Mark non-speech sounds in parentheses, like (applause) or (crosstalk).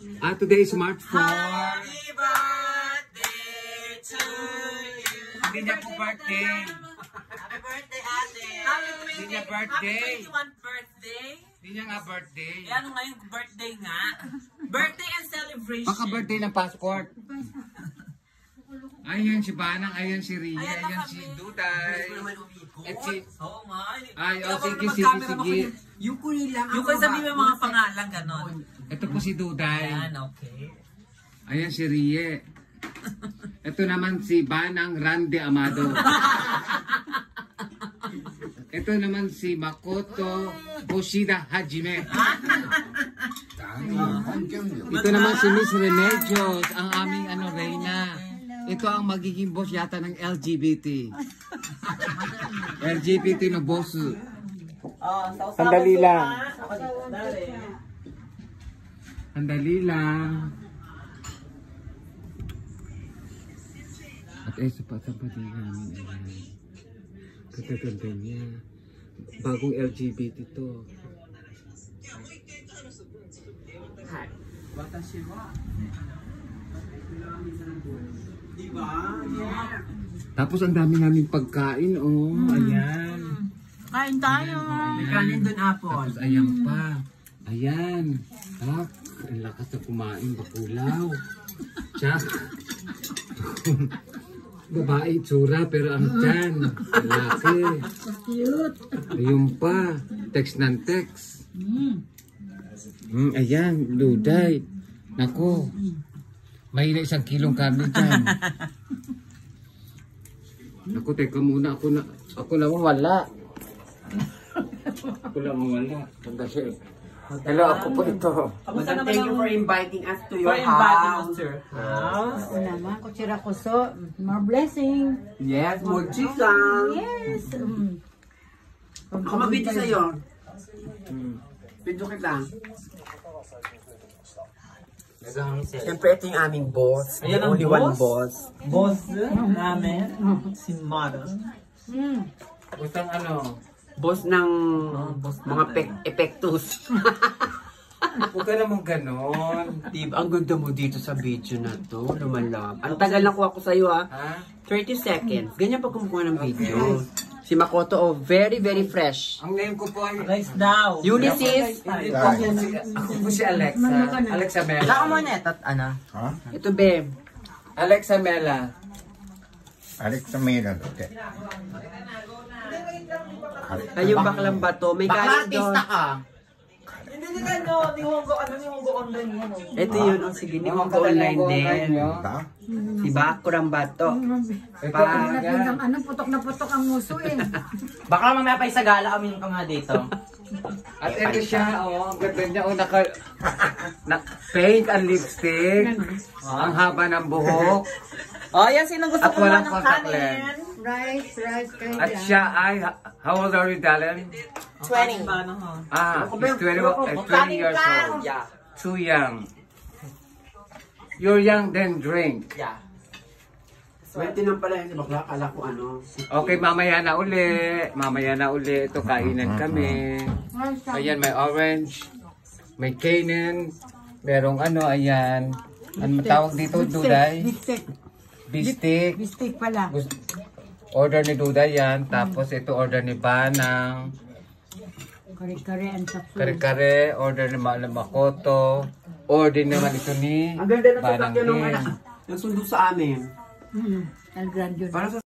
Ah, today is March 4. Happy birthday to you. Hindi niya po birthday. Happy birthday, ate. Niya birthday. Happy 21 birthday. Hindi niya nga birthday. Yan ngayon birthday nga. Birthday and celebration. Baka birthday ng passport. (laughs) Ayan si Banang, ayan si Ria, Ayan ayan si. Duday. Si... Oo nga. Ay, oh, sige, sige, sige. Yung kunin lang. Yung kung sabihin mo mga pangalan, ganon. Ito po si Duday. Ayan, okay. Ayan si Rie. Ito naman si Banang Randy Amado. Ito naman si Makoto Hoshida Hajime. Ito naman si Miss Remedios, ang aming ano, Reyna. Ito ang magiging boss yata ng LGBT. LGBT na boss. Oh, Sandali lang. Sandali lang. At eh, sa patapati namin ay kataganda niya. Bagong LGBT to. Tapos ang dami namin pagkain, oh. Ayan. Kain tayo. May kanin doon apple. Tapos ayan pa. Ayan. Tak. Ang lakas na kumain. Bakulaw. Tsak. (laughs) Babae tsura pero ang tiyan. Laki. Cute. Ayun pa. Text ng text. Mm, ayan. Luday. Nako. May na isang kilong karne dyan. (laughs) Naku, teka muna. Ako na, ako na wala. Ako lang wala. Tanda siya. Hello, ako po ito. Madam, thank you for inviting us to your For inviting us house. to your house. Ako naman, kutsira ko so. More blessing. Yes, more chisang. Yes. Um, Ako mag-video sa'yo. Video kita. Siyempre, ito yung aming boss. Ayan The ang only one boss? boss. Boss namin, si Mara. mm. Utang ano? Boss ng boss mga pek epektus. (laughs) Huwag ka naman ganon. Diba, ang ganda mo dito sa video na to. Lumalab. Ang tagal na kuha ko sa'yo ha. Ha? 30 seconds. Ganyan pag kumukuha ng video. Si Makoto, oh, very, very fresh. Ang name ko po ay... Rice daw. Ulysses. Hindi po ako si, ako po si Alexa. Alexa Mela. Saka mo net at ano? Ito, be. Alexa Mela. Alex Mera dote. Kayong baklang bato. May kanin doon. ka. Hindi, hindi, ano, ni ano, ni online yan. oh. Ito yun. Oh, sige, ni Hongo online din. Ba? Si Bakurang Bato. Ito Pa- ang ano, putok na putok ang muso eh. Baka mamaya pa isagala kami ka nga dito. (laughs) At ito siya, oh, ang ganda niya, oh, naka, (laughs) na, paint and lipstick, ang haba ng buhok, (laughs) Oh, yan, sinong gusto walang ng kanin? Rice, rice kayo at siya ay, how old are you, darling? 20. Ba, ano, ha? Ah, he's 20, uh, 20 Kanin years old. Yeah. Too young. You're young, then drink. Yeah. Swerte lang pala yun. Bakla, kala ko ano. Okay, mamaya na uli. Mamaya na uli. Ito, kainan kami. Ayan, may orange. May kanin. Merong ano, ayan. Ano tawag dito, Duday? Bistek. Bistik. Bistek pala. Order ni Duday yan. Tapos ito order ni Banang. Kare-kare ang sapso. Kare-kare. Order ni Ma- Makoto. Order naman ito ni Ang ganda ng Banang sasakyan ng anak. Nagsundo sa amin. Mm. Ang grand yun. Para sa